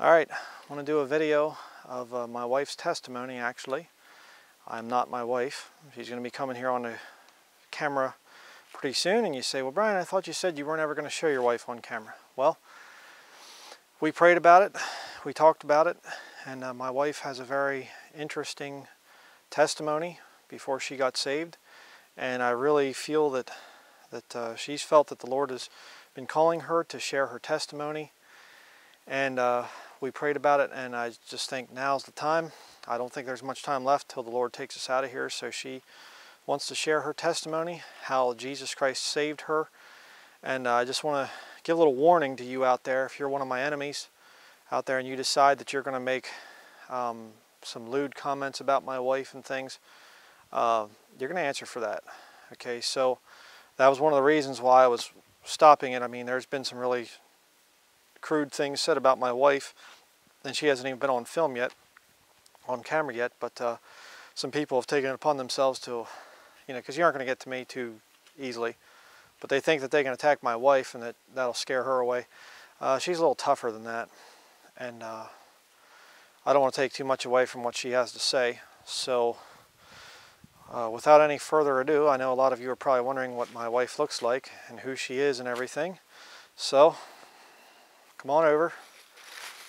All right, I want to do a video of uh, my wife's testimony actually. I'm not my wife. She's going to be coming here on the camera pretty soon and you say, well Bryan, I thought you said you weren't ever going to show your wife on camera. Well, we prayed about it, we talked about it, and uh, my wife has a very interesting testimony before she got saved. And I really feel that, that uh, she's felt that the Lord has been calling her to share her testimony. And uh, we prayed about it and I just think now's the time. I don't think there's much time left till the Lord takes us out of here. So she wants to share her testimony, how Jesus Christ saved her. And uh, I just want to give a little warning to you out there. If you're one of my enemies out there and you decide that you're going to make um, some lewd comments about my wife and things, uh, you're going to answer for that. Okay, so that was one of the reasons why I was stopping it. I mean, there's been some really crude things said about my wife, and she hasn't even been on film yet, on camera yet, but uh, some people have taken it upon themselves to, you know, because you aren't going to get to me too easily, but they think that they can attack my wife and that that'll scare her away. Uh, she's a little tougher than that, and uh, I don't want to take too much away from what she has to say, so uh, without any further ado, I know a lot of you are probably wondering what my wife looks like and who she is and everything. So come on over.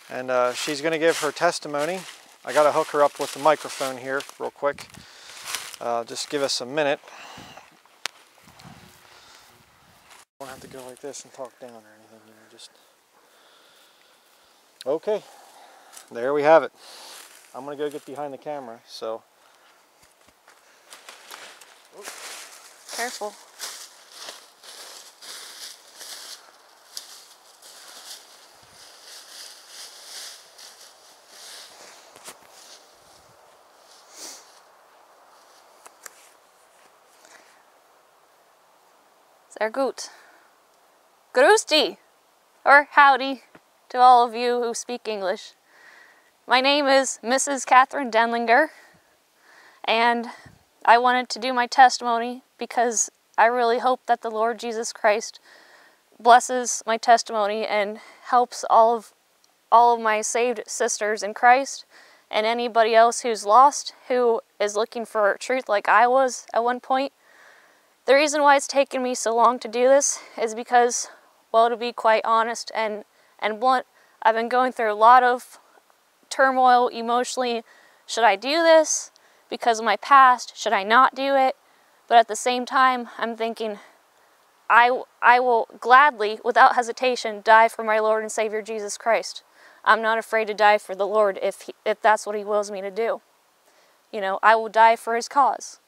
And uh, she's going to give her testimony. I got to hook her up with the microphone here real quick. Uh, just give us a minute. I don't have to go like this and talk down or anything. You know, just okay. There we have it. I'm going to go get behind the camera. So. Careful. Sehr gut. Grüß or howdy, to all of you who speak English. My name is Mrs. Katherine Denlinger, and I wanted to do my testimony because I really hope that the Lord Jesus Christ blesses my testimony and helps all of all of my saved sisters in Christ and anybody else who's lost who is looking for truth like I was at one point the reason why it's taken me so long to do this is because, well, to be quite honest and, and blunt, I've been going through a lot of turmoil emotionally. Should I do this? Because of my past, should I not do it? But at the same time, I'm thinking, I, I will gladly, without hesitation, die for my Lord and Savior Jesus Christ. I'm not afraid to die for the Lord if, he, if that's what He wills me to do. You know, I will die for His cause.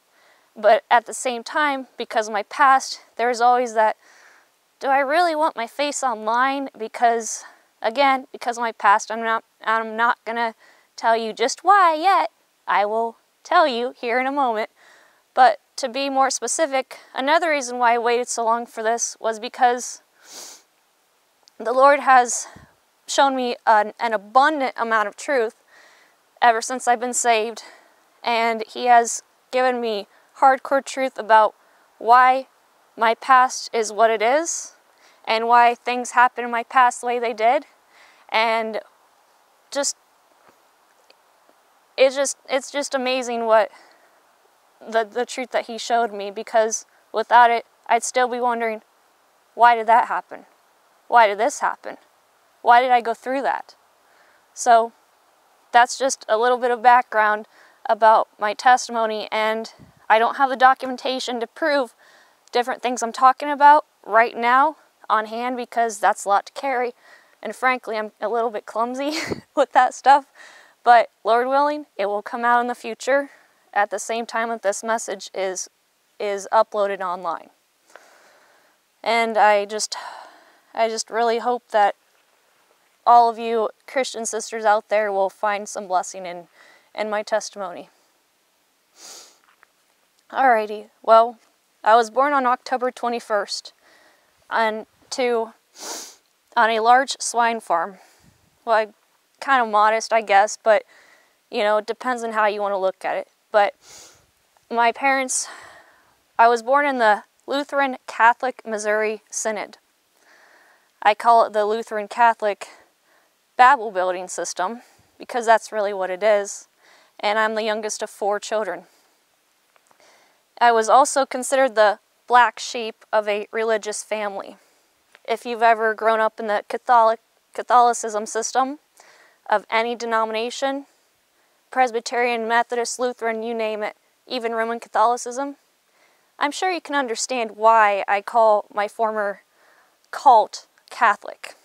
But at the same time, because of my past, there's always that do I really want my face online? Because, again, because of my past, I'm not, I'm not to tell you just why yet. I will tell you here in a moment. But to be more specific, another reason why I waited so long for this was because the Lord has shown me an, an abundant amount of truth ever since I've been saved. And He has given me hardcore truth about why my past is what it is and why things happened in my past the way they did and just it's just it's just amazing what the the truth that he showed me because without it I'd still be wondering why did that happen? Why did this happen? Why did I go through that? So that's just a little bit of background about my testimony and I don't have the documentation to prove different things I'm talking about right now on hand because that's a lot to carry. And frankly, I'm a little bit clumsy with that stuff. But Lord willing, it will come out in the future at the same time that this message is is uploaded online. And I just I just really hope that all of you Christian sisters out there will find some blessing in in my testimony. Alrighty, well, I was born on October 21st on, to, on a large swine farm. Well, I, kind of modest, I guess, but, you know, it depends on how you want to look at it. But my parents, I was born in the Lutheran Catholic Missouri Synod. I call it the Lutheran Catholic Babel building system because that's really what it is. And I'm the youngest of four children. I was also considered the black sheep of a religious family. If you've ever grown up in the Catholic Catholicism system of any denomination, Presbyterian, Methodist, Lutheran, you name it, even Roman Catholicism, I'm sure you can understand why I call my former cult Catholic.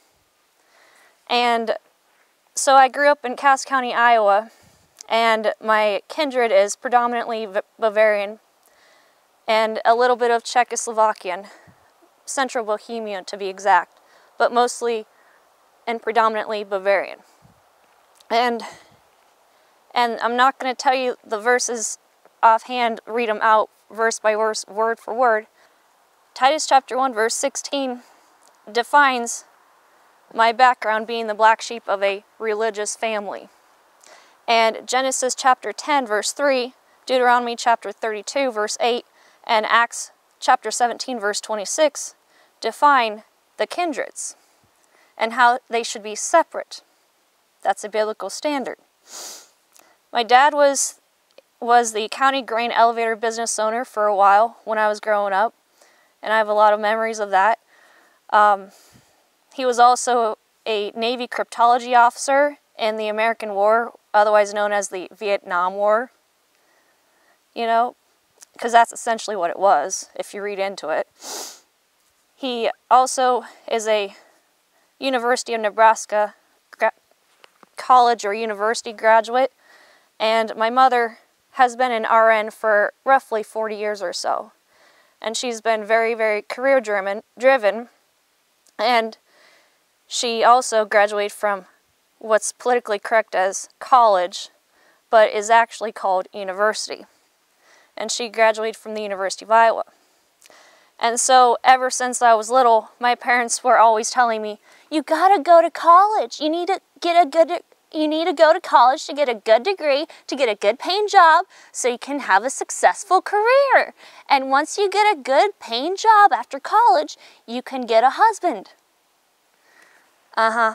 And so I grew up in Cass County, Iowa, and my kindred is predominantly Bavarian and a little bit of Czechoslovakian, Central Bohemian to be exact, but mostly and predominantly Bavarian. And and I'm not going to tell you the verses offhand, read them out verse by verse, word for word. Titus chapter 1 verse 16 defines my background being the black sheep of a religious family. And Genesis chapter 10 verse 3, Deuteronomy chapter 32 verse 8, and Acts chapter 17 verse 26 define the kindreds and how they should be separate. That's a biblical standard. My dad was was the county grain elevator business owner for a while when I was growing up, and I have a lot of memories of that. Um, he was also a Navy cryptology officer in the American War, otherwise known as the Vietnam War. You know, because that's essentially what it was, if you read into it. He also is a University of Nebraska college or university graduate, and my mother has been an RN for roughly 40 years or so. And she's been very, very career driven, and she also graduated from what's politically correct as college, but is actually called university. And she graduated from the University of Iowa. And so, ever since I was little, my parents were always telling me, "You gotta go to college. You need to get a good. You need to go to college to get a good degree, to get a good paying job, so you can have a successful career. And once you get a good paying job after college, you can get a husband." Uh huh.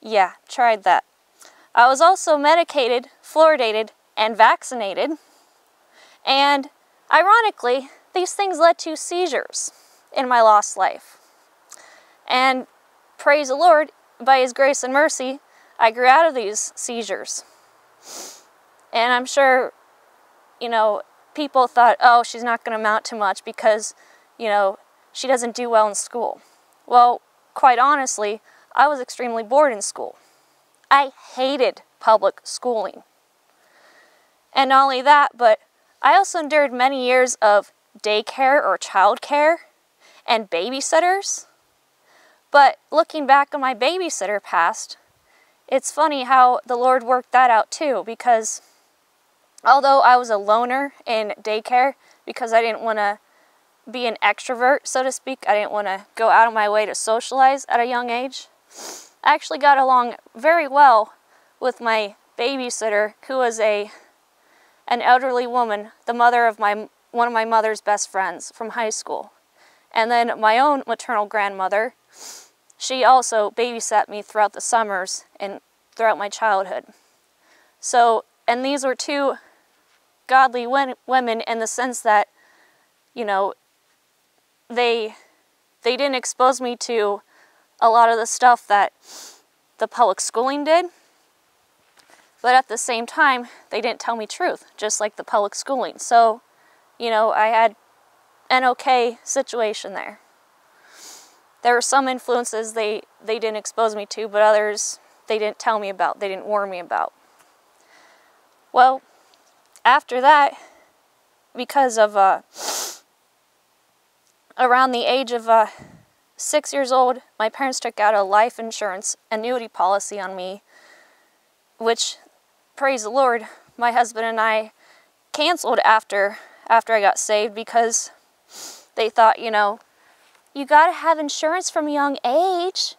Yeah, tried that. I was also medicated, fluoridated, and vaccinated. And ironically, these things led to seizures in my lost life. And praise the Lord, by His grace and mercy, I grew out of these seizures. And I'm sure, you know, people thought, oh, she's not going to amount to much because, you know, she doesn't do well in school. Well, quite honestly, I was extremely bored in school. I hated public schooling. And not only that, but I also endured many years of daycare or childcare and babysitters. But looking back on my babysitter past, it's funny how the Lord worked that out too because although I was a loner in daycare because I didn't want to be an extrovert, so to speak, I didn't want to go out of my way to socialize at a young age. I actually got along very well with my babysitter, who was a an elderly woman, the mother of my one of my mother's best friends from high school. And then my own maternal grandmother, she also babysat me throughout the summers and throughout my childhood. So, and these were two godly women in the sense that, you know, they they didn't expose me to a lot of the stuff that the public schooling did. But at the same time, they didn't tell me truth, just like the public schooling. So, you know, I had an okay situation there. There were some influences they, they didn't expose me to, but others they didn't tell me about, they didn't warn me about. Well, after that, because of uh, around the age of uh, six years old, my parents took out a life insurance annuity policy on me, which, praise the Lord, my husband and I canceled after after I got saved because they thought, you know, you got to have insurance from a young age.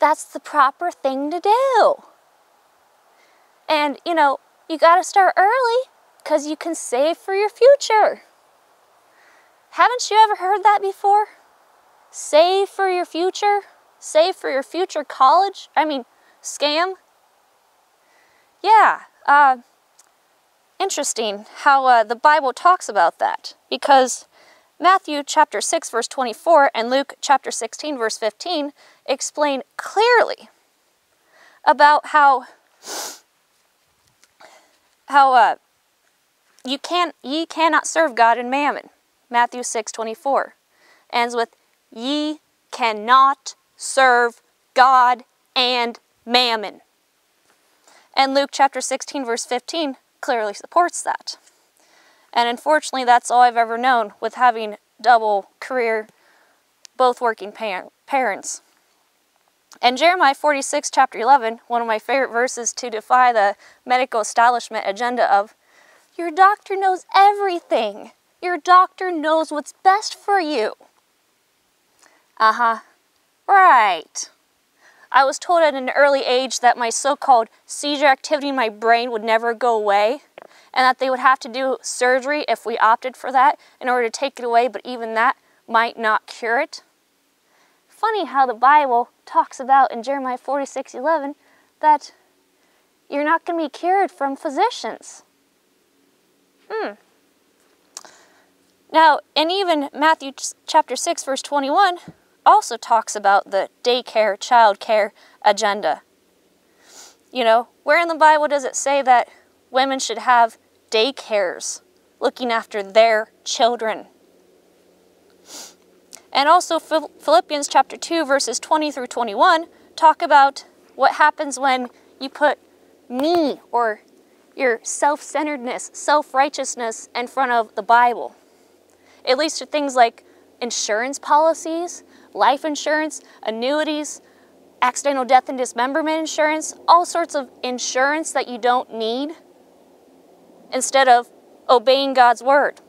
That's the proper thing to do. And, you know, you got to start early because you can save for your future. Haven't you ever heard that before? Save for your future? Save for your future college? I mean, scam? Yeah, uh, interesting how uh, the Bible talks about that because Matthew chapter 6 verse 24 and Luke chapter 16 verse 15 explain clearly about how how uh, you can ye cannot serve God and mammon. Matthew 6:24 ends with ye cannot serve God and mammon. And Luke chapter 16 verse 15 clearly supports that. And unfortunately, that's all I've ever known with having double career, both working parents. And Jeremiah 46, chapter 11, one of my favorite verses to defy the medical establishment agenda of, Your doctor knows everything. Your doctor knows what's best for you. Uh huh. Right. I was told at an early age that my so called seizure activity in my brain would never go away and that they would have to do surgery if we opted for that in order to take it away, but even that might not cure it. Funny how the Bible talks about in Jeremiah 46 11 that you're not going to be cured from physicians. Hmm. Now, and even Matthew chapter 6, verse 21 also talks about the daycare, child care agenda. You know, where in the Bible does it say that women should have daycares looking after their children. And also Philippians chapter 2 verses 20 through 21 talk about what happens when you put me or your self-centeredness, self-righteousness in front of the Bible. It leads to things like insurance policies, life insurance, annuities, accidental death and dismemberment insurance, all sorts of insurance that you don't need instead of obeying God's word.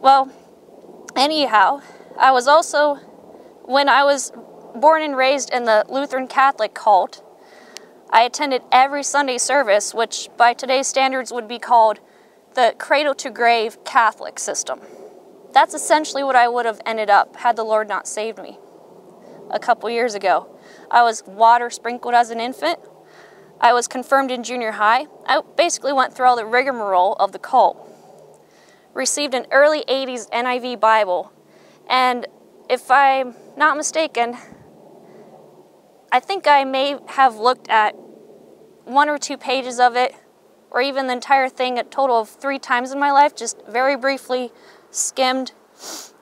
Well, anyhow, I was also, when I was born and raised in the Lutheran Catholic cult, I attended every Sunday service, which by today's standards would be called the cradle to grave Catholic system. That's essentially what I would have ended up had the Lord not saved me a couple years ago. I was water sprinkled as an infant. I was confirmed in junior high. I basically went through all the rigmarole of the cult. Received an early 80s NIV Bible, and if I'm not mistaken, I think I may have looked at one or two pages of it, or even the entire thing a total of three times in my life, just very briefly skimmed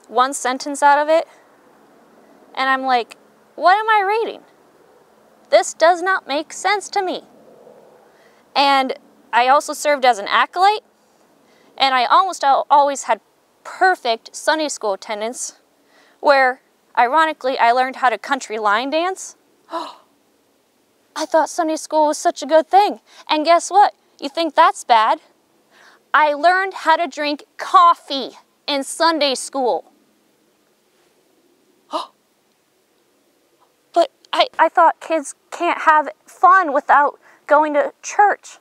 one sentence out of it. And I'm like, what am I reading? This does not make sense to me. And I also served as an acolyte, and I almost always had perfect Sunday school attendance, where, ironically, I learned how to country line dance. I thought Sunday school was such a good thing. And guess what? You think that's bad? I learned how to drink coffee in Sunday school. but I, I thought kids can't have fun without going to church.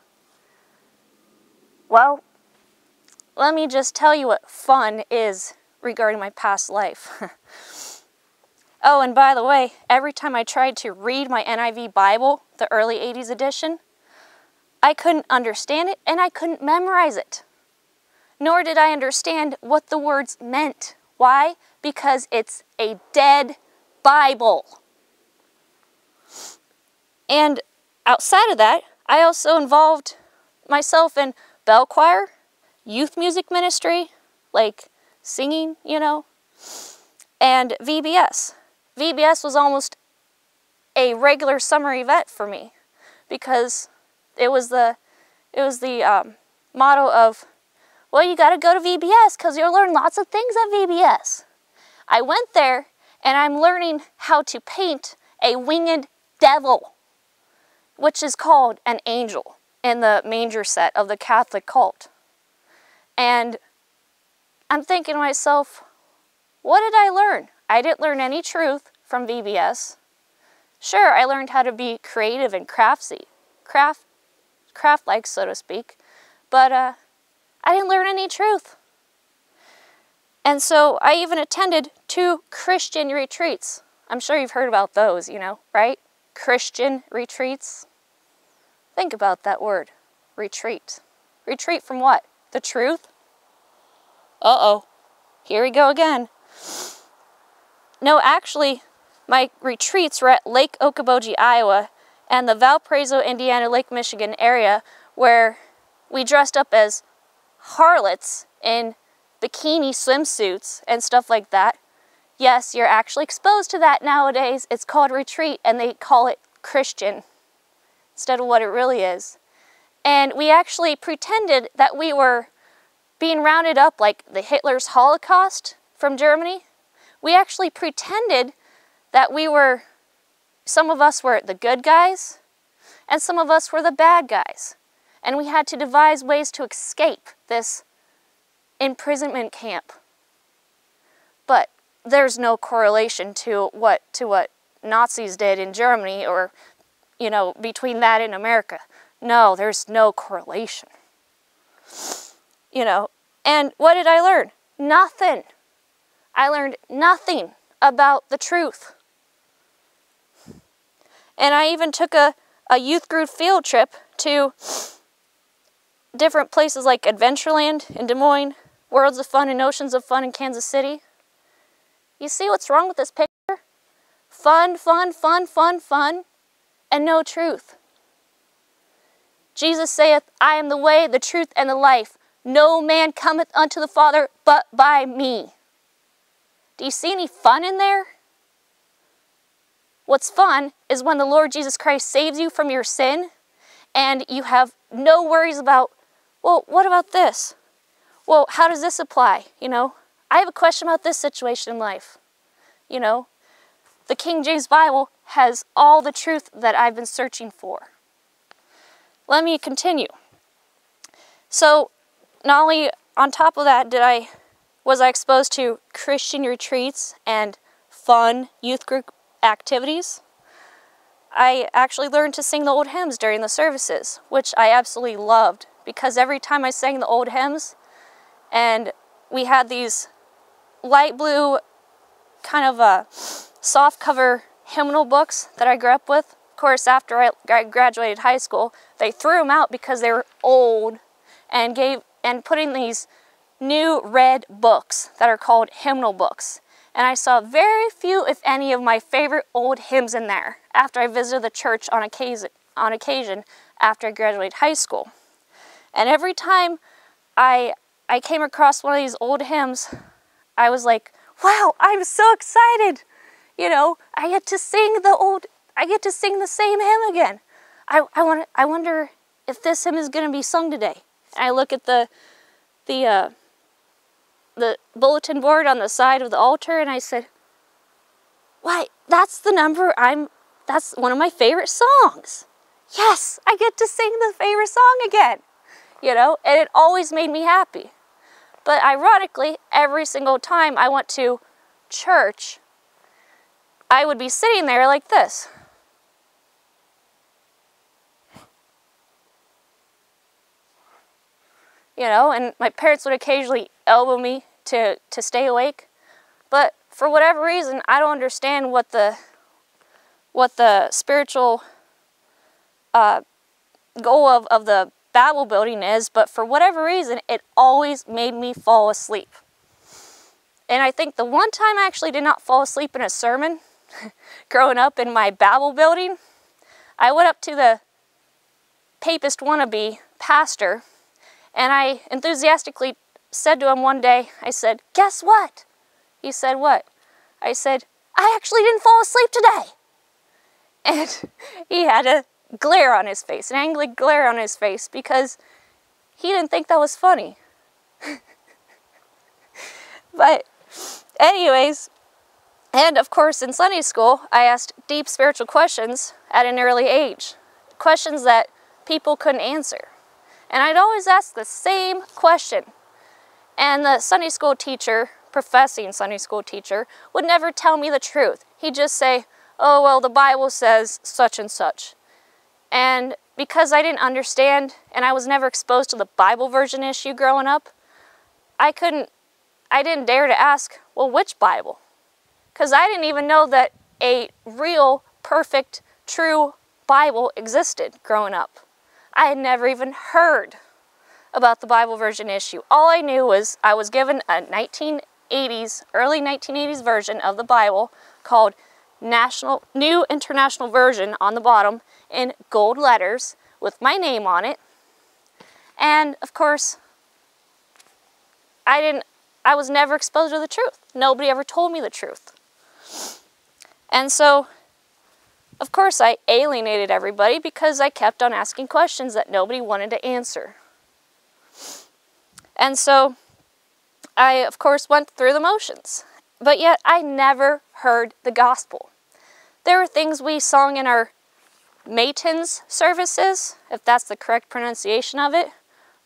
Well, let me just tell you what fun is regarding my past life. oh, and by the way, every time I tried to read my NIV Bible, the early 80s edition, I couldn't understand it and I couldn't memorize it. Nor did I understand what the words meant. Why? Because it's a dead Bible. And outside of that, I also involved myself in bell choir, youth music ministry, like singing, you know, and VBS. VBS was almost a regular summer event for me because it was the it was the um, motto of well you got to go to VBS because you'll learn lots of things at VBS. I went there and I'm learning how to paint a winged devil which is called an angel in the manger set of the Catholic cult. And I'm thinking to myself, what did I learn? I didn't learn any truth from VBS. Sure, I learned how to be creative and craftsy, craft, craft-like, so to speak, but uh, I didn't learn any truth. And so I even attended two Christian retreats. I'm sure you've heard about those, you know, right? Christian retreats. Think about that word, retreat. Retreat from what? The truth? Uh oh. Here we go again. No, actually, my retreats were at Lake Okoboji, Iowa, and the Valparaiso, Indiana, Lake Michigan area where we dressed up as harlots in bikini swimsuits and stuff like that. Yes, you're actually exposed to that nowadays. It's called retreat and they call it Christian instead of what it really is. And we actually pretended that we were being rounded up like the Hitler's Holocaust from Germany. We actually pretended that we were, some of us were the good guys and some of us were the bad guys. And we had to devise ways to escape this imprisonment camp. But there's no correlation to what to what Nazis did in Germany or you know between that and America. No, there's no correlation. You know, and what did I learn? Nothing. I learned nothing about the truth. And I even took a, a youth group field trip to different places like Adventureland in Des Moines, Worlds of Fun and Oceans of Fun in Kansas City. You see what's wrong with this picture? Fun, fun, fun, fun, fun, and no truth. Jesus saith, I am the way, the truth, and the life. No man cometh unto the Father but by me. Do you see any fun in there? What's fun is when the Lord Jesus Christ saves you from your sin and you have no worries about, well, what about this? Well, how does this apply? You know, I have a question about this situation in life. You know, the King James Bible has all the truth that I've been searching for. Let me continue. So, not only on top of that did I was I exposed to Christian retreats and fun youth group activities. I actually learned to sing the old hymns during the services, which I absolutely loved because every time I sang the old hymns, and we had these light blue kind of a uh, soft cover hymnal books that I grew up with. Of course, after I graduated high school, they threw them out because they were old and gave and put in these new red books that are called hymnal books. And I saw very few, if any, of my favorite old hymns in there after I visited the church on occasion, on occasion after I graduated high school. And every time I I came across one of these old hymns, I was like, wow, I'm so excited. You know, I get to sing the old, I get to sing the same hymn again. I, I, want, I wonder if this hymn is going to be sung today. And I look at the, the, uh, the bulletin board on the side of the altar and I said, why, that's the number I'm, that's one of my favorite songs. Yes, I get to sing the favorite song again. You know, and it always made me happy. But ironically, every single time I went to church, I would be sitting there like this. You know, and my parents would occasionally elbow me to, to stay awake. But for whatever reason, I don't understand what the what the spiritual uh, goal of, of the Babel building is, but for whatever reason, it always made me fall asleep. And I think the one time I actually did not fall asleep in a sermon, growing up in my Babel building, I went up to the papist wannabe pastor and I enthusiastically said to him one day, I said, Guess what? He said, What? I said, I actually didn't fall asleep today. And he had a glare on his face, an angry glare on his face, because he didn't think that was funny. but, anyways, and of course, in Sunday school, I asked deep spiritual questions at an early age, questions that people couldn't answer. And I'd always ask the same question. And the Sunday school teacher, professing Sunday school teacher, would never tell me the truth. He'd just say, oh, well, the Bible says such and such. And because I didn't understand and I was never exposed to the Bible version issue growing up, I couldn't, I didn't dare to ask, well, which Bible? Because I didn't even know that a real, perfect, true Bible existed growing up. I had never even heard about the Bible version issue. All I knew was I was given a 1980s, early 1980s version of the Bible called National New International Version on the bottom in gold letters with my name on it. And of course, I didn't I was never exposed to the truth. Nobody ever told me the truth. And so of course I alienated everybody because I kept on asking questions that nobody wanted to answer. And so I, of course, went through the motions. But yet I never heard the gospel. There were things we sung in our matins services, if that's the correct pronunciation of it,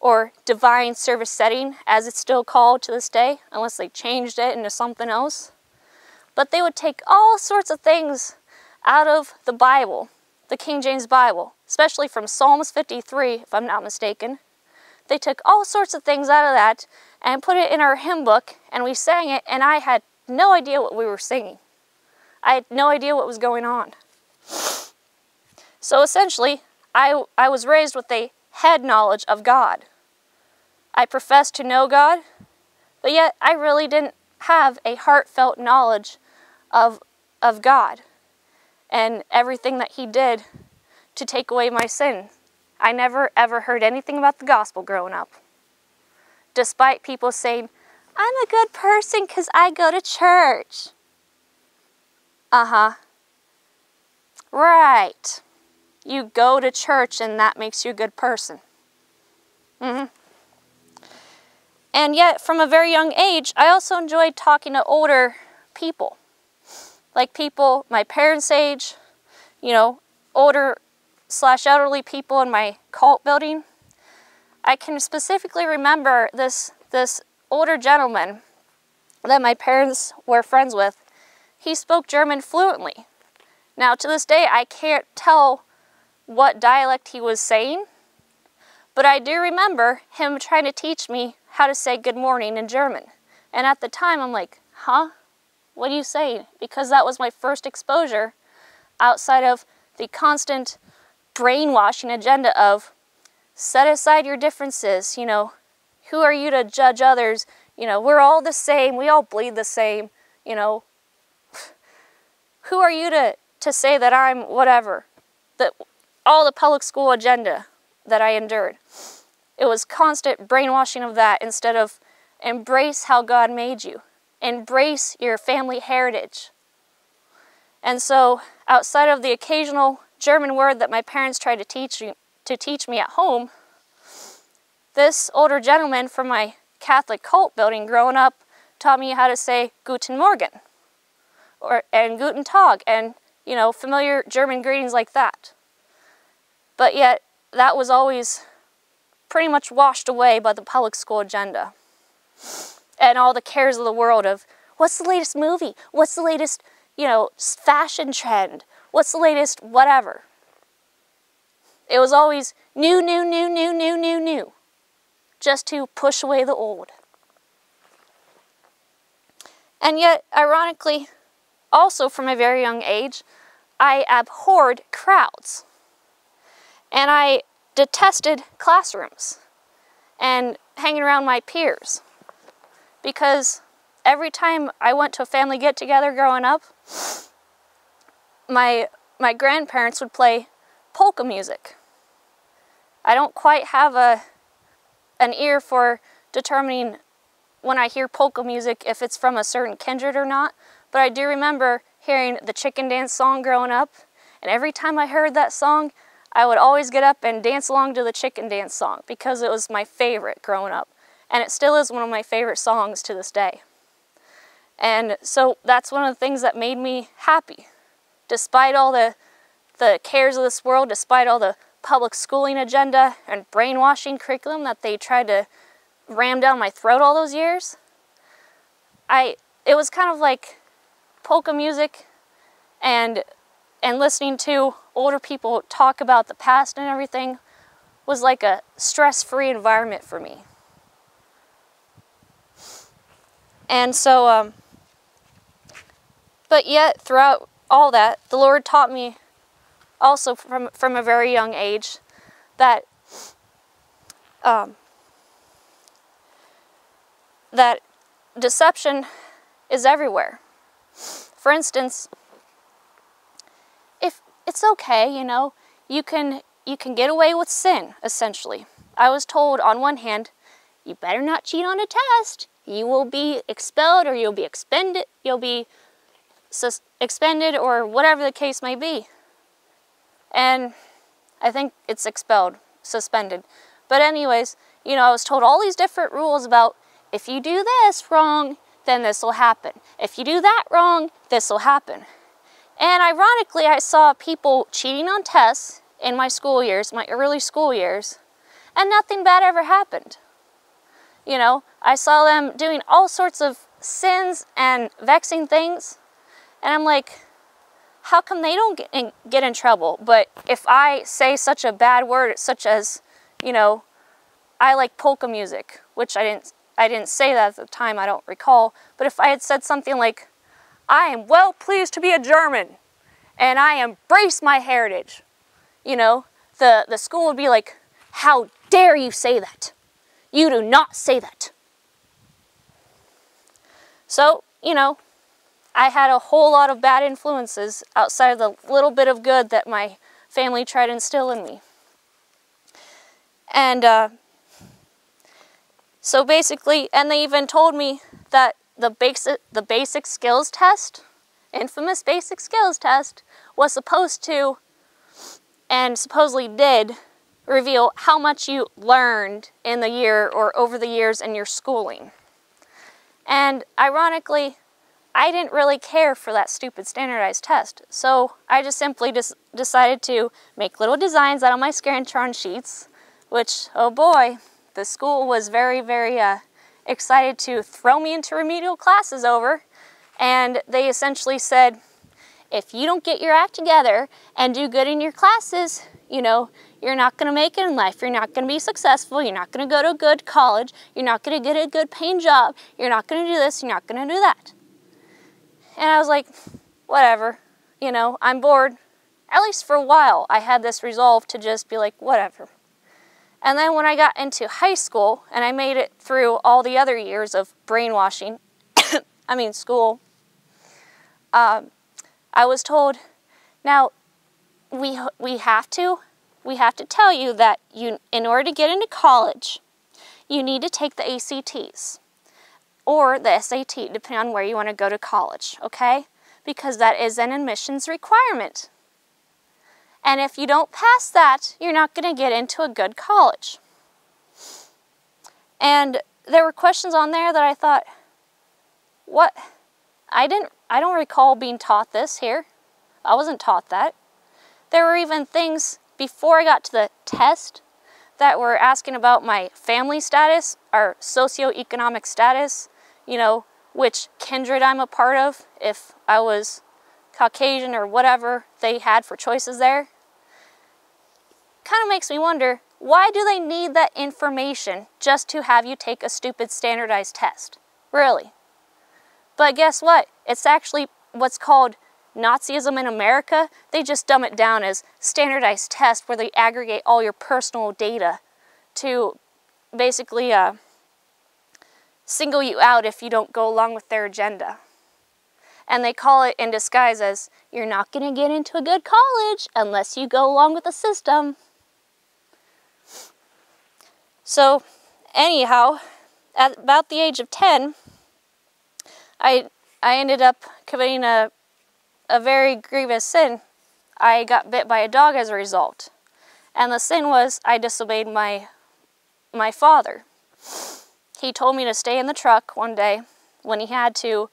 or divine service setting, as it's still called to this day, unless they changed it into something else. But they would take all sorts of things out of the Bible, the King James Bible, especially from Psalms 53, if I'm not mistaken, they took all sorts of things out of that and put it in our hymn book, and we sang it, and I had no idea what we were singing. I had no idea what was going on. So essentially, I, I was raised with a head knowledge of God. I professed to know God, but yet I really didn't have a heartfelt knowledge of, of God and everything that He did to take away my sin I never ever heard anything about the gospel growing up. Despite people saying, I'm a good person because I go to church. Uh huh. Right. You go to church and that makes you a good person. Mm hmm. And yet, from a very young age, I also enjoyed talking to older people. Like people my parents' age, you know, older slash elderly people in my cult building, I can specifically remember this, this older gentleman that my parents were friends with. He spoke German fluently. Now, to this day, I can't tell what dialect he was saying, but I do remember him trying to teach me how to say good morning in German. And at the time, I'm like, huh? What are you saying? Because that was my first exposure outside of the constant brainwashing agenda of set aside your differences, you know, who are you to judge others? You know, we're all the same, we all bleed the same, you know. Who are you to, to say that I'm whatever? That all the public school agenda that I endured. It was constant brainwashing of that instead of embrace how God made you. Embrace your family heritage. And so, outside of the occasional German word that my parents tried to teach, to teach me at home, this older gentleman from my Catholic cult building growing up taught me how to say Guten Morgen or and Guten Tag and you know familiar German greetings like that. But yet that was always pretty much washed away by the public school agenda and all the cares of the world of what's the latest movie? What's the latest, you know, fashion trend? What's the latest whatever? It was always new, new, new, new, new, new, new, just to push away the old. And yet, ironically, also from a very young age, I abhorred crowds. And I detested classrooms and hanging around my peers. Because every time I went to a family get together growing up, my my grandparents would play polka music. I don't quite have a an ear for determining when I hear polka music if it's from a certain kindred or not, but I do remember hearing the chicken dance song growing up, and every time I heard that song, I would always get up and dance along to the chicken dance song because it was my favorite growing up, and it still is one of my favorite songs to this day. And so that's one of the things that made me happy despite all the, the cares of this world, despite all the public schooling agenda and brainwashing curriculum that they tried to ram down my throat all those years, I it was kind of like polka music and and listening to older people talk about the past and everything was like a stress-free environment for me. And so um, but yet throughout all that, the Lord taught me also from, from a very young age that um, that deception is everywhere. For instance, if it's okay, you know, you can you can get away with sin essentially. I was told on one hand, you better not cheat on a test. You will be expelled or you'll be expended, you'll be sus- expended or whatever the case may be. And I think it's expelled, suspended. But anyways, you know, I was told all these different rules about if you do this wrong, then this will happen. If you do that wrong, this will happen. And ironically, I saw people cheating on tests in my school years, my early school years, and nothing bad ever happened. You know, I saw them doing all sorts of sins and vexing things, and I'm like, how come they don't get in, get in trouble? But if I say such a bad word, such as, you know, I like polka music, which I didn't I didn't say that at the time, I don't recall, but if I had said something like, I am well pleased to be a German and I embrace my heritage, you know, the, the school would be like, how dare you say that? You do not say that. So, you know, I had a whole lot of bad influences outside of the little bit of good that my family tried to instill in me. And uh, so basically, and they even told me that the basic, the basic skills test, infamous basic skills test, was supposed to, and supposedly did, reveal how much you learned in the year or over the years in your schooling. And ironically, I didn't really care for that stupid standardized test. So I just simply just decided to make little designs out of my Scantron sheets, which, oh boy, the school was very, very uh, excited to throw me into remedial classes over. And they essentially said, if you don't get your act together and do good in your classes, you know, you're not going to make it in life. You're not going to be successful. You're not going to go to a good college. You're not going to get a good paying job. You're not going to do this. You're not going to do that. And I was like, whatever, you know, I'm bored. At least for a while, I had this resolve to just be like, whatever. And then when I got into high school and I made it through all the other years of brainwashing, I mean, school, um, I was told, now, we, we have to, we have to tell you that you, in order to get into college, you need to take the ACTs or the SAT, depending on where you want to go to college, okay? Because that is an admissions requirement. And if you don't pass that, you're not going to get into a good college. And there were questions on there that I thought, what? I didn't, I don't recall being taught this here. I wasn't taught that. There were even things before I got to the test that were asking about my family status, our socioeconomic status, you know, which kindred I'm a part of, if I was Caucasian or whatever they had for choices there. Kind of makes me wonder, why do they need that information just to have you take a stupid standardized test? Really? But guess what? It's actually what's called Nazism in America. They just dumb it down as standardized test where they aggregate all your personal data to basically uh, single you out if you don't go along with their agenda. And they call it in disguise as you're not going to get into a good college unless you go along with the system. So, anyhow, at about the age of 10, I, I ended up committing a, a very grievous sin. I got bit by a dog as a result. And the sin was I disobeyed my, my father. He told me to stay in the truck one day when he had to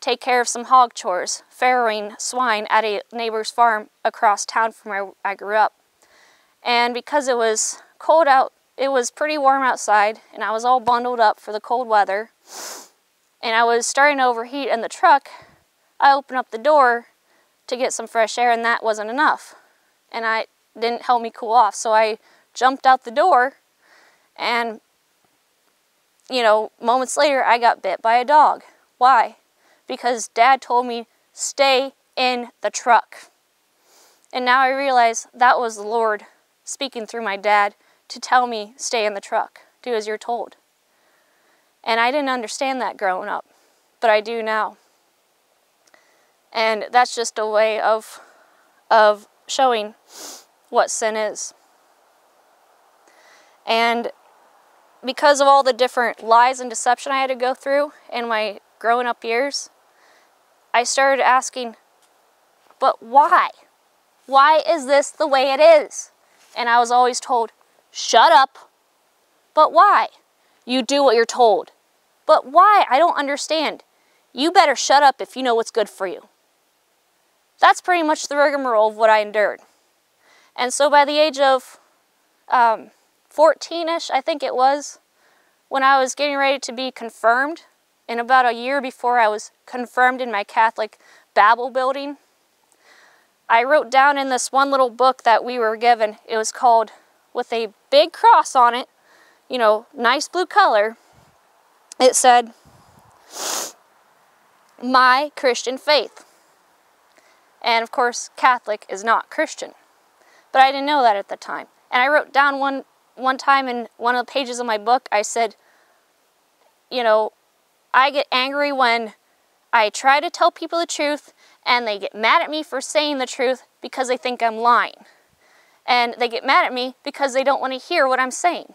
take care of some hog chores, farrowing swine at a neighbor's farm across town from where I grew up. And because it was cold out, it was pretty warm outside, and I was all bundled up for the cold weather, and I was starting to overheat in the truck, I opened up the door to get some fresh air, and that wasn't enough. And I didn't help me cool off, so I jumped out the door and you know, moments later, I got bit by a dog. Why? Because dad told me, stay in the truck. And now I realize that was the Lord speaking through my dad to tell me, stay in the truck, do as you're told. And I didn't understand that growing up, but I do now. And that's just a way of, of showing what sin is. And because of all the different lies and deception I had to go through in my growing up years, I started asking, but why? Why is this the way it is? And I was always told, shut up. But why? You do what you're told. But why? I don't understand. You better shut up if you know what's good for you. That's pretty much the rigmarole of what I endured. And so by the age of um, 14-ish, I think it was, when I was getting ready to be confirmed, in about a year before I was confirmed in my Catholic Babel building, I wrote down in this one little book that we were given, it was called, with a big cross on it, you know, nice blue color, it said, My Christian Faith. And of course, Catholic is not Christian. But I didn't know that at the time. And I wrote down one one time in one of the pages of my book, I said, you know, I get angry when I try to tell people the truth and they get mad at me for saying the truth because they think I'm lying. And they get mad at me because they don't want to hear what I'm saying.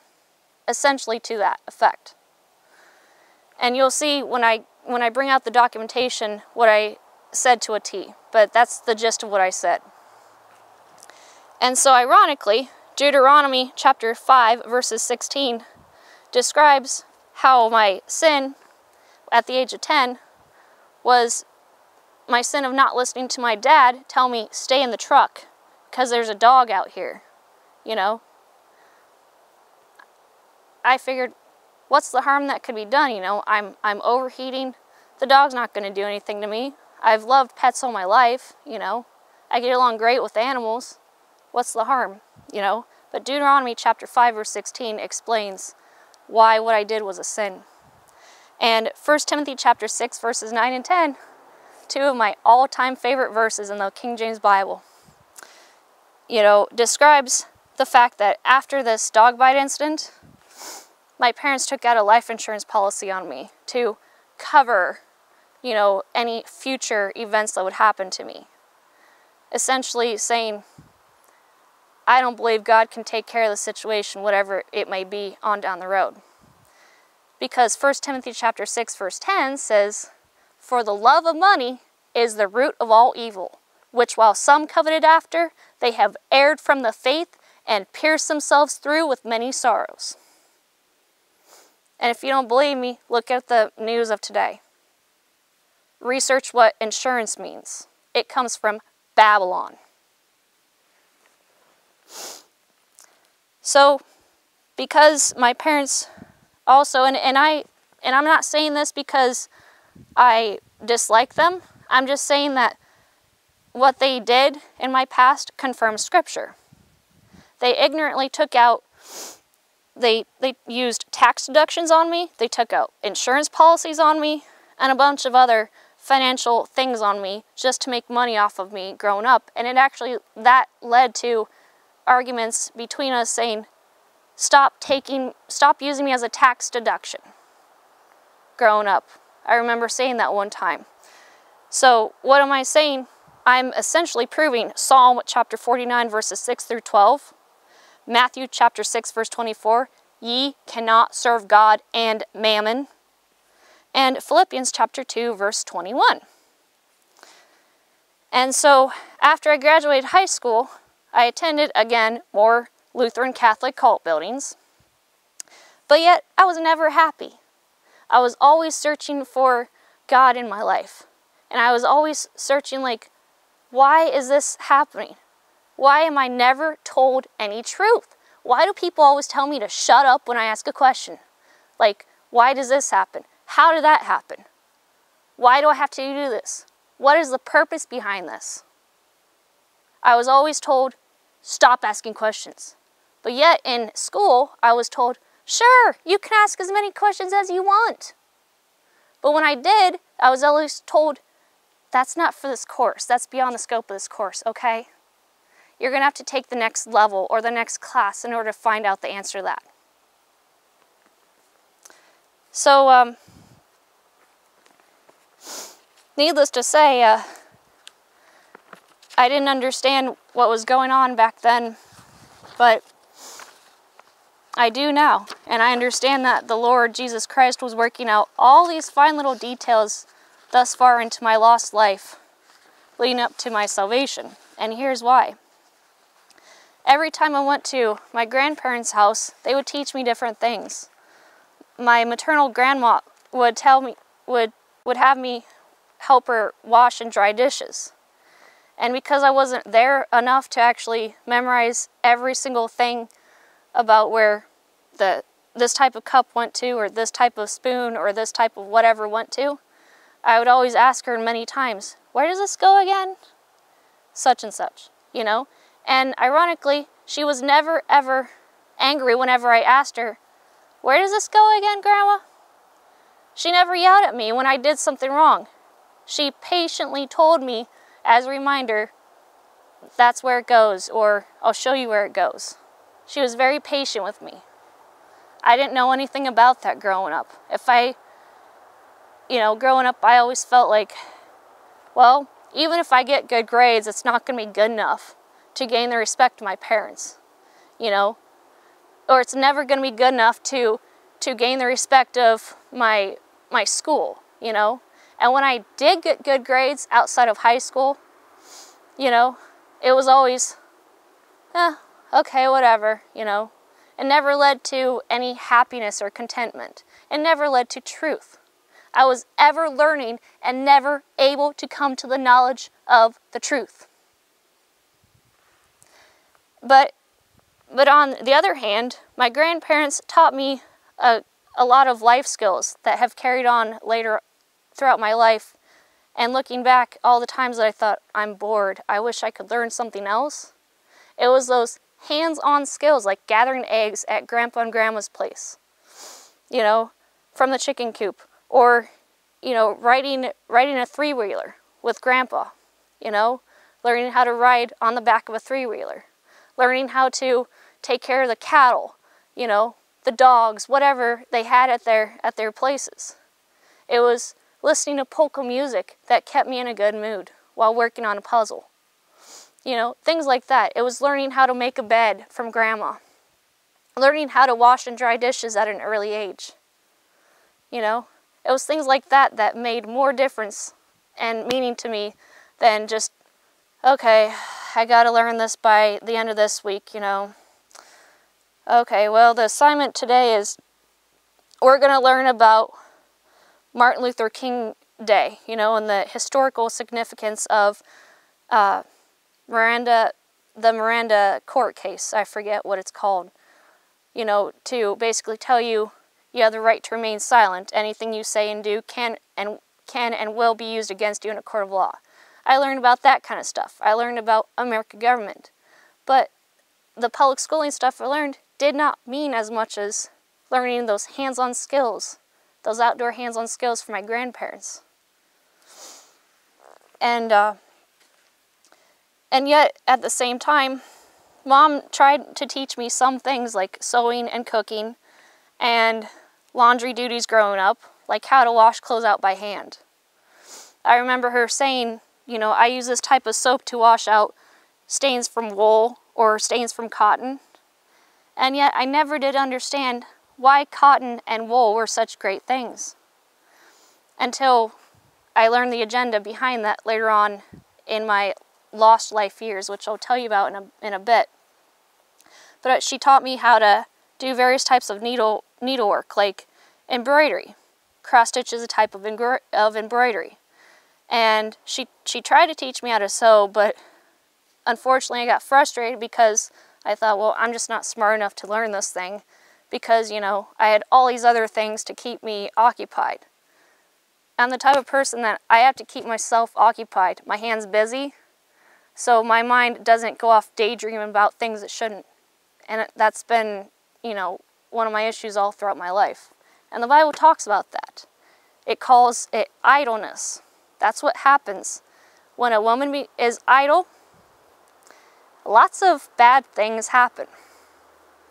Essentially to that effect. And you'll see when I when I bring out the documentation what I said to a T, but that's the gist of what I said. And so ironically, Deuteronomy chapter 5, verses 16, describes how my sin at the age of 10 was my sin of not listening to my dad tell me, stay in the truck because there's a dog out here, you know? I figured, what's the harm that could be done, you know? I'm, I'm overheating. The dog's not going to do anything to me. I've loved pets all my life, you know? I get along great with animals. What's the harm? you know. But Deuteronomy chapter 5 verse 16 explains why what I did was a sin. And 1 Timothy chapter 6 verses 9 and 10, two of my all-time favorite verses in the King James Bible, you know, describes the fact that after this dog bite incident, my parents took out a life insurance policy on me to cover, you know, any future events that would happen to me. Essentially saying, I don't believe God can take care of the situation, whatever it may be, on down the road. Because 1 Timothy chapter 6, verse 10 says, For the love of money is the root of all evil, which while some coveted after, they have erred from the faith and pierced themselves through with many sorrows. And if you don't believe me, look at the news of today. Research what insurance means. It comes from Babylon. So, because my parents also, and, and I, and I'm not saying this because I dislike them. I'm just saying that what they did in my past confirms scripture. They ignorantly took out, they, they used tax deductions on me, they took out insurance policies on me, and a bunch of other financial things on me just to make money off of me growing up. And it actually, that led to arguments between us saying, stop taking, stop using me as a tax deduction. Growing up, I remember saying that one time. So what am I saying? I'm essentially proving Psalm chapter 49 verses 6 through 12, Matthew chapter 6 verse 24, ye cannot serve God and mammon, and Philippians chapter 2 verse 21. And so after I graduated high school, I attended, again, more Lutheran Catholic cult buildings. But yet, I was never happy. I was always searching for God in my life. And I was always searching, like, why is this happening? Why am I never told any truth? Why do people always tell me to shut up when I ask a question? Like, why does this happen? How did that happen? Why do I have to do this? What is the purpose behind this? I was always told, stop asking questions. But yet in school, I was told, sure, you can ask as many questions as you want. But when I did, I was always told, that's not for this course. That's beyond the scope of this course, okay? You're going to have to take the next level or the next class in order to find out the answer to that. So, um, needless to say, uh, I didn't understand what was going on back then, but I do now. And I understand that the Lord Jesus Christ was working out all these fine little details thus far into my lost life, leading up to my salvation. And here's why. Every time I went to my grandparents' house, they would teach me different things. My maternal grandma would tell me, would, would have me help her wash and dry dishes. And because I wasn't there enough to actually memorize every single thing about where the this type of cup went to or this type of spoon or this type of whatever went to, I would always ask her many times, where does this go again? Such and such, you know? And ironically, she was never ever angry whenever I asked her, where does this go again, Grandma? She never yelled at me when I did something wrong. She patiently told me as a reminder, that's where it goes, or I'll show you where it goes. She was very patient with me. I didn't know anything about that growing up. If I you know, growing up, I always felt like, well, even if I get good grades, it's not going to be good enough to gain the respect of my parents, you know, or it's never going to be good enough to to gain the respect of my my school, you know. And when I did get good grades outside of high school, you know, it was always, eh, okay, whatever, you know. It never led to any happiness or contentment. It never led to truth. I was ever learning and never able to come to the knowledge of the truth. But, but on the other hand, my grandparents taught me a, a lot of life skills that have carried on later throughout my life. And looking back, all the times that I thought, I'm bored, I wish I could learn something else. It was those hands-on skills like gathering eggs at Grandpa and Grandma's place, you know, from the chicken coop, or you know riding riding a three-wheeler with grandpa you know? Learning how to ride on the back of a three-wheeler. Learning how to take care of the cattle you know the dogs whatever they had at their at their places. It was listening to polka music that kept me in a good mood while working on a puzzle. You know things like that. It was learning how to make a bed from grandma. Learning how to wash and dry dishes at an early age. You know it was things like that that made more difference and meaning to me than just, okay, I got to learn this by the end of this week, you know. Okay, well, the assignment today is we're going to learn about Martin Luther King Day, you know, and the historical significance of uh, Miranda, the Miranda court case. I forget what it's called. You know, to basically tell you you have the right to remain silent. Anything you say and do can and can and will be used against you in a court of law. I learned about that kind of stuff. I learned about American government. But the public schooling stuff I learned did not mean as much as learning those hands-on skills, those outdoor hands-on skills from my grandparents. And uh, and yet at the same time, mom tried to teach me some things like sewing and cooking and laundry duties growing up, like how to wash clothes out by hand. I remember her saying, you know, I use this type of soap to wash out stains from wool or stains from cotton. And yet I never did understand why cotton and wool were such great things. Until I learned the agenda behind that later on in my lost life years, which I'll tell you about in a, in a bit. But she taught me how to do various types of needle needlework, like embroidery. Cross stitch is a type of, of embroidery. And she, she tried to teach me how to sew, but unfortunately I got frustrated because I thought, well, I'm just not smart enough to learn this thing because, you know, I had all these other things to keep me occupied. I'm the type of person that I have to keep myself occupied, my hands busy, so my mind doesn't go off daydreaming about things it shouldn't. And that's been, you know, one of my issues all throughout my life. And the Bible talks about that. It calls it idleness. That's what happens when a woman be- is idle. Lots of bad things happen.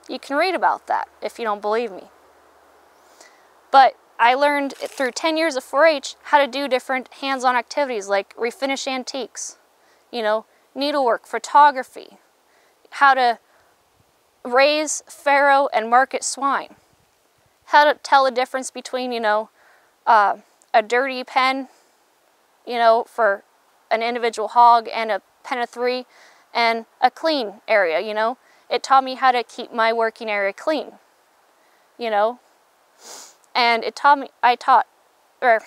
You can read about that if you don't believe me. But I learned through 10 years of 4 H how to do different hands on activities like refinish antiques, you know, needlework, photography, how to raise, farrow, and market swine, how to tell the difference between, you know, uh, a dirty pen, you know, for an individual hog and a pen of three, and a clean area, you know. It taught me how to keep my working area clean, you know, and it taught me, I taught, or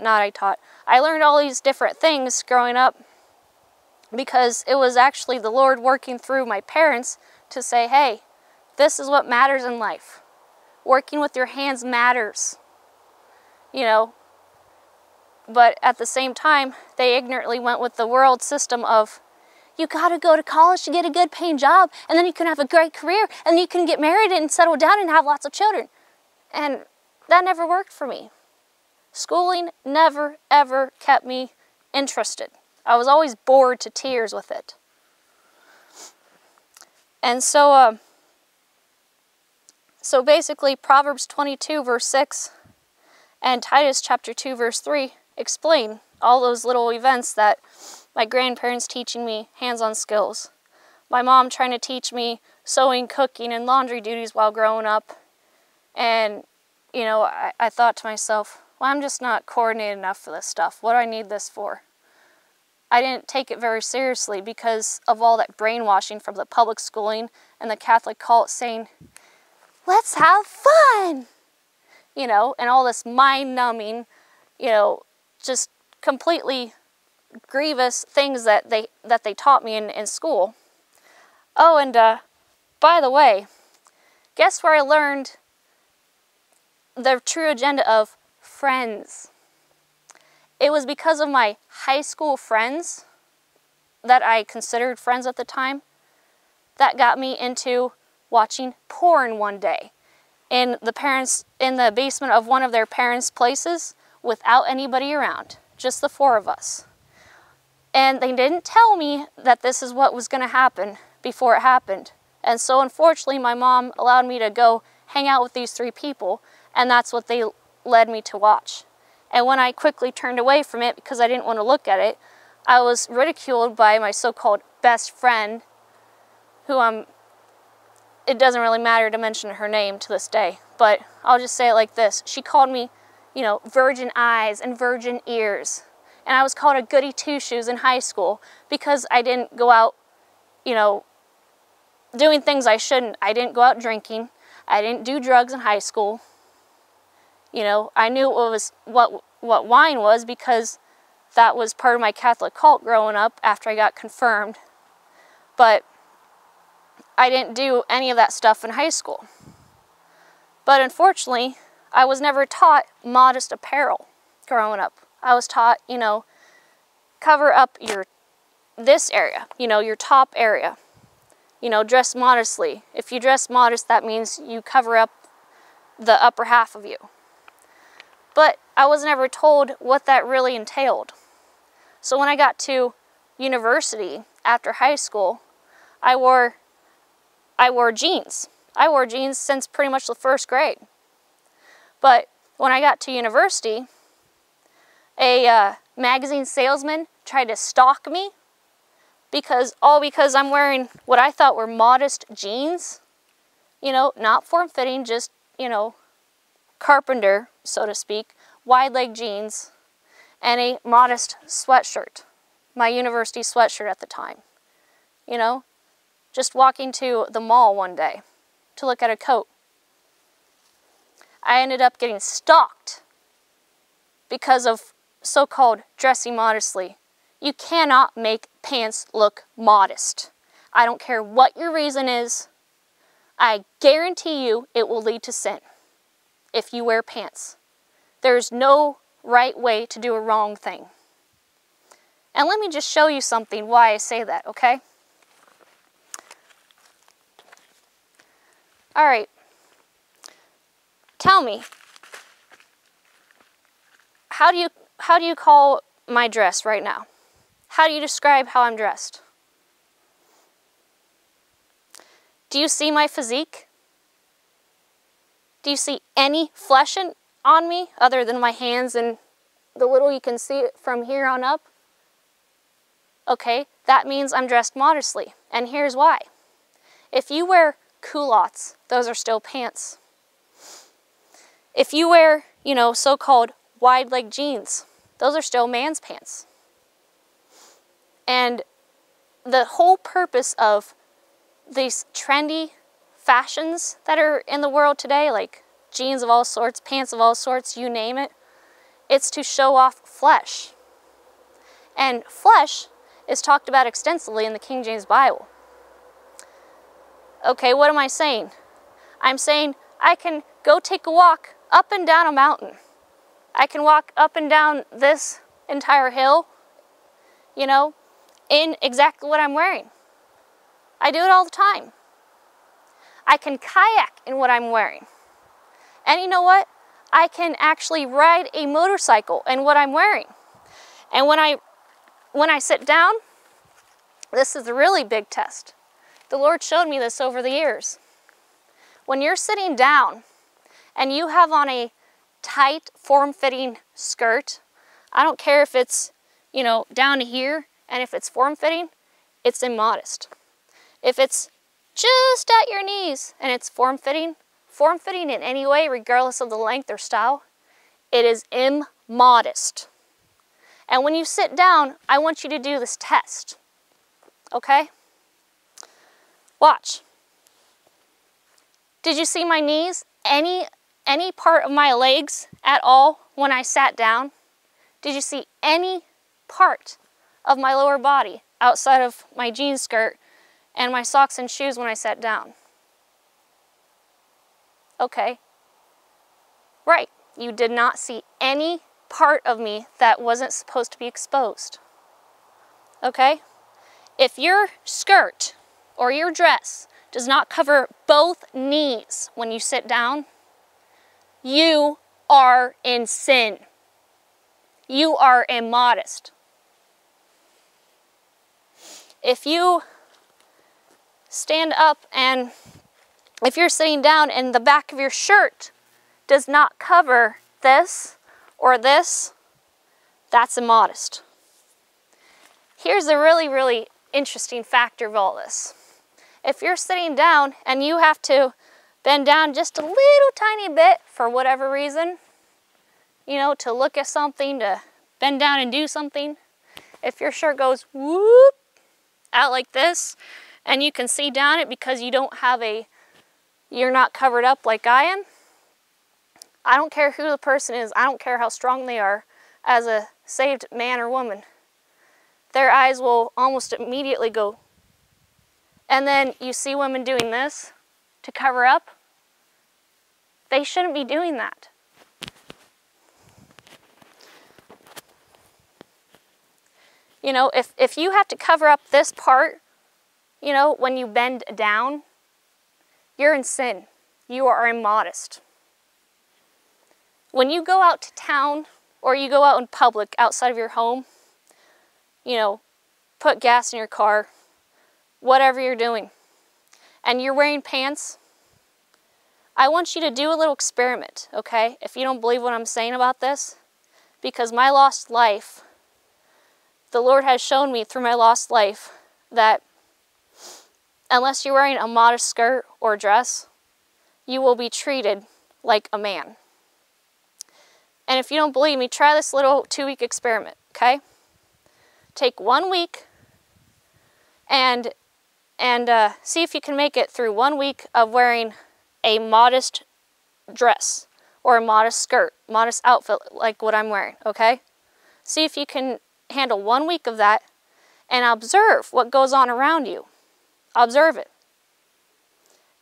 not I taught, I learned all these different things growing up because it was actually the Lord working through my parents to say, hey, this is what matters in life. Working with your hands matters. You know, but at the same time, they ignorantly went with the world system of you got to go to college to get a good paying job, and then you can have a great career, and you can get married and settle down and have lots of children. And that never worked for me. Schooling never, ever kept me interested. I was always bored to tears with it. And so, uh, so basically, Proverbs 22, verse 6, and Titus chapter 2, verse 3 explain all those little events that my grandparents teaching me hands on skills, my mom trying to teach me sewing, cooking, and laundry duties while growing up. And, you know, I, I thought to myself, well, I'm just not coordinated enough for this stuff. What do I need this for? I didn't take it very seriously because of all that brainwashing from the public schooling and the Catholic cult saying, let's have fun, you know, and all this mind numbing, you know, just completely grievous things that they that they taught me in, in school. Oh, and uh, by the way, guess where I learned the true agenda of friends? It was because of my high school friends that I considered friends at the time that got me into watching porn one day in the parents in the basement of one of their parents' places without anybody around, just the four of us. And they didn't tell me that this is what was going to happen before it happened. And so unfortunately my mom allowed me to go hang out with these three people and that's what they led me to watch. And when I quickly turned away from it because I didn't want to look at it, I was ridiculed by my so-called best friend, who I'm, it doesn't really matter to mention her name to this day, but I'll just say it like this. She called me, you know, virgin eyes and virgin ears. And I was called a goody two-shoes in high school because I didn't go out, you know, doing things I shouldn't. I didn't go out drinking. I didn't do drugs in high school. You know, I knew what was what what wine was because that was part of my Catholic cult growing up after I got confirmed. But I didn't do any of that stuff in high school. But unfortunately, I was never taught modest apparel growing up. I was taught, you know, cover up your this area, you know, your top area. You know, dress modestly. If you dress modest, that means you cover up the upper half of you. But I was never told what that really entailed. So when I got to university after high school, I wore I wore jeans. I wore jeans since pretty much the first grade. But when I got to university, a uh, magazine salesman tried to stalk me because all because I'm wearing what I thought were modest jeans, you know, not form-fitting, just, you know, carpenter, so to speak, wide leg jeans, and a modest sweatshirt, my university sweatshirt at the time. You know, just walking to the mall one day to look at a coat. I ended up getting stalked because of so-called dressing modestly. You cannot make pants look modest. I don't care what your reason is. I guarantee you it will lead to sin if you wear pants. There's no right way to do a wrong thing. And let me just show you something why I say that, okay? All right. Tell me, how do you how do you call my dress right now. How do you describe how I'm dressed? Do you see my physique? Do you see any flesh in, on me other than my hands and the little you can see from here on up? Okay, that means I'm dressed modestly. And here's why. If you wear culottes, those are still pants. If you wear, you know, so-called wide leg jeans, those are still man's pants. And the whole purpose of these trendy fashions that are in the world today, like jeans of all sorts, pants of all sorts, you name it, it's to show off flesh. And flesh is talked about extensively in the King James Bible. Okay, what am I saying? I'm saying I can go take a walk up and down a mountain. I can walk up and down this entire hill, you know, in exactly what I'm wearing. I do it all the time. I can kayak in what I'm wearing. And you know what? I can actually ride a motorcycle in what I'm wearing. And when I when I sit down, this is a really big test. The Lord showed me this over the years. When you're sitting down and you have on a tight, form-fitting skirt, I don't care if it's, you know, down to here and if it's form-fitting, it's immodest. If it's just at your knees and it's form-fitting, form-fitting in any way, regardless of the length or style, it is immodest. And when you sit down, I want you to do this test. Okay? Watch. Did you see my knees? Any any part of my legs at all when I sat down? Did you see any part of my lower body outside of my jean skirt and my socks and shoes when I sat down? Okay. Right. You did not see any part of me that wasn't supposed to be exposed. Okay? If your skirt or your dress does not cover both knees when you sit down, you are in sin. You are immodest. If you stand up and if you're sitting down and the back of your shirt does not cover this or this, that's immodest. Here's a really, really interesting factor of all this. If you're sitting down and you have to bend down just a little tiny bit for whatever reason, you know, to look at something, to bend down and do something, if your shirt goes whoop out like this and you can see down it because you don't have a you're not covered up like I am, I don't care who the person is, I don't care how strong they are as a saved man or woman. Their eyes will almost immediately go. And then you see women doing this to cover up. They shouldn't be doing that. You know, if, if you have to cover up this part, you know, when you bend down, you're in sin. You are immodest. When you go out to town or you go out in public outside of your home, you know, put gas in your car, whatever you're doing, and you're wearing pants, I want you to do a little experiment, okay? If you don't believe what I'm saying about this, because my lost life, the Lord has shown me through my lost life that unless you're wearing a modest skirt or dress, you will be treated like a man. And if you don't believe me, try this little two week experiment, okay? Take one week and and uh, see if you can make it through one week of wearing a modest dress or a modest skirt, modest outfit like what I'm wearing, okay? See if you can handle one week of that and observe what goes on around you. Observe it.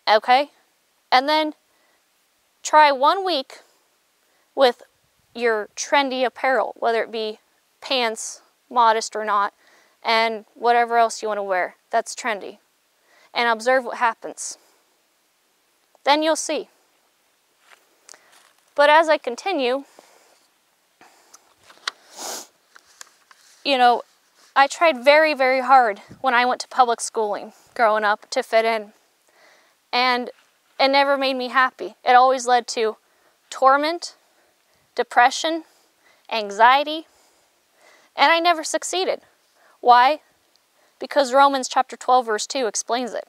Okay? And then try one week with your trendy apparel, whether it be pants, modest or not, and whatever else you want to wear that's trendy. And observe what happens. Then you'll see. But as I continue, you know, I tried very, very hard when I went to public schooling growing up to fit in. And it never made me happy. It always led to torment, depression, anxiety, and I never succeeded. Why? Because Romans chapter 12 verse 2 explains it.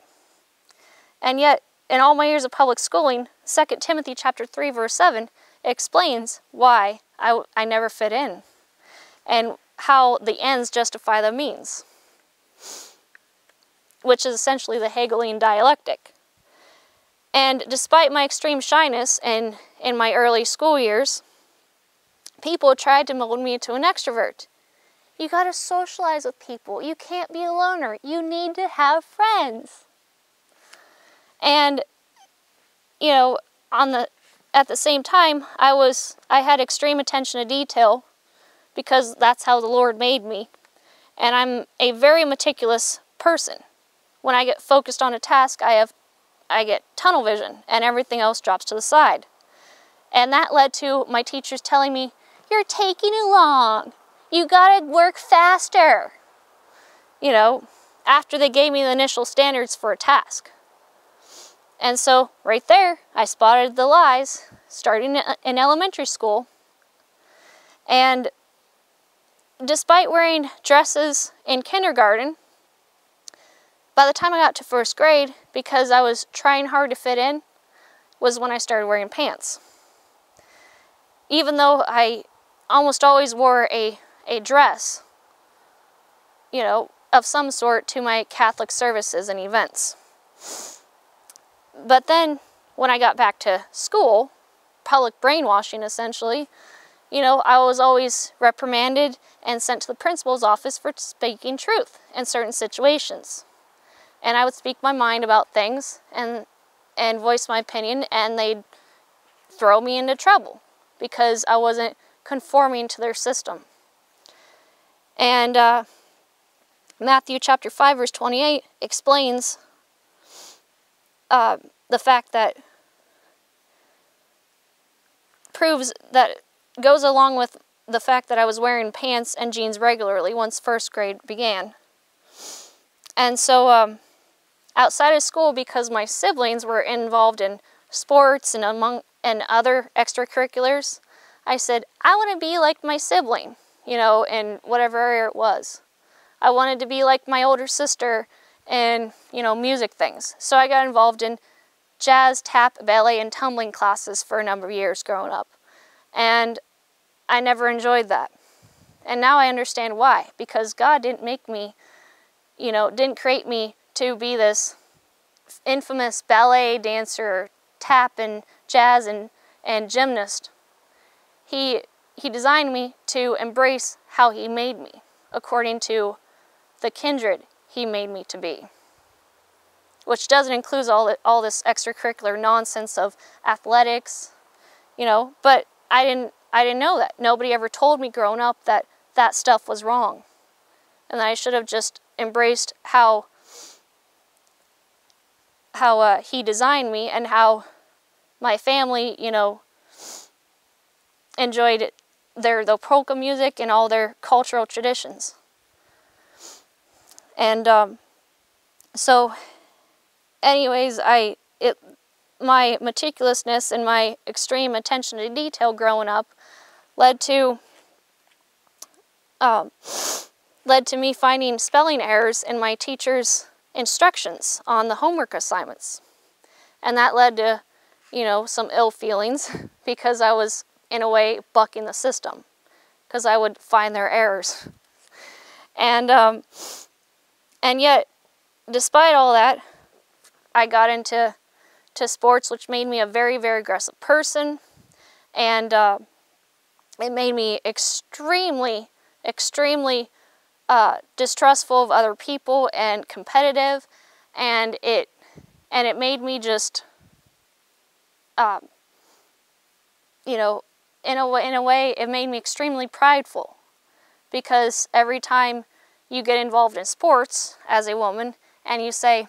And yet, in all my years of public schooling, 2 Timothy chapter 3 verse 7 explains why I, I never fit in and how the ends justify the means, which is essentially the Hegelian dialectic. And despite my extreme shyness in, in my early school years, people tried to mold me into an extrovert. You gotta socialize with people. You can't be a loner. You need to have friends. And, you know, on the at the same time, I was I had extreme attention to detail because that's how the Lord made me. And I'm a very meticulous person. When I get focused on a task, I have I get tunnel vision and everything else drops to the side. And that led to my teachers telling me, "You're taking too long. You got to work faster." You know, after they gave me the initial standards for a task. And so, right there, I spotted the lies starting in elementary school. And despite wearing dresses in kindergarten, by the time I got to first grade, because I was trying hard to fit in, was when I started wearing pants. Even though I almost always wore a, a dress, you know, of some sort to my Catholic services and events. But then when I got back to school, public brainwashing essentially, you know, I was always reprimanded and sent to the principal's office for speaking truth in certain situations. And I would speak my mind about things and and voice my opinion and they'd throw me into trouble because I wasn't conforming to their system. And uh, Matthew chapter 5 verse 28 explains uh, the fact that proves that goes along with the fact that I was wearing pants and jeans regularly once first grade began. And so um, outside of school, because my siblings were involved in sports and among and other extracurriculars, I said, I want to be like my sibling, you know, in whatever area it was. I wanted to be like my older sister in, you know, music things. So I got involved in jazz, tap, ballet, and tumbling classes for a number of years growing up. And I never enjoyed that. And now I understand why. Because God didn't make me, you know, didn't create me to be this infamous ballet dancer, tap and jazz and, and gymnast. He, he designed me to embrace how He made me, according to the kindred He made me to be which doesn't include all, all this extracurricular nonsense of athletics, you know, but I didn't, I didn't know that. Nobody ever told me growing up that that stuff was wrong. And I should have just embraced how, how uh, he designed me and how my family, you know, enjoyed their the polka music and all their cultural traditions. And um, so anyways, I it my meticulousness and my extreme attention to detail growing up led to um, led to me finding spelling errors in my teacher's instructions on the homework assignments. And that led to, you know, some ill feelings because I was, in a way, bucking the system because I would find their errors. And, um, and yet, despite all that, I got into to sports, which made me a very, very aggressive person. And uh, it made me extremely, extremely uh, distrustful of other people and competitive. And it, and it made me just, um, you know, in a, way, in a way, it made me extremely prideful. Because every time you get involved in sports as a woman and you say,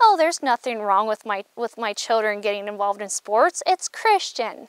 oh, there's nothing wrong with my, with my children getting involved in sports. It's Christian.